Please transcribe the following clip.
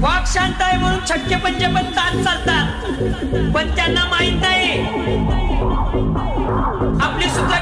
वाघ शांत आहे म्हणून छक्के पंचे पण तास चालतात. पण त्यांना माहीत नाही. आपली सूत्र